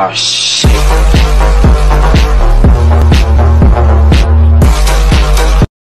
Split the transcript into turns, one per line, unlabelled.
Oh, shit.